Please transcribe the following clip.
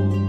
Oh.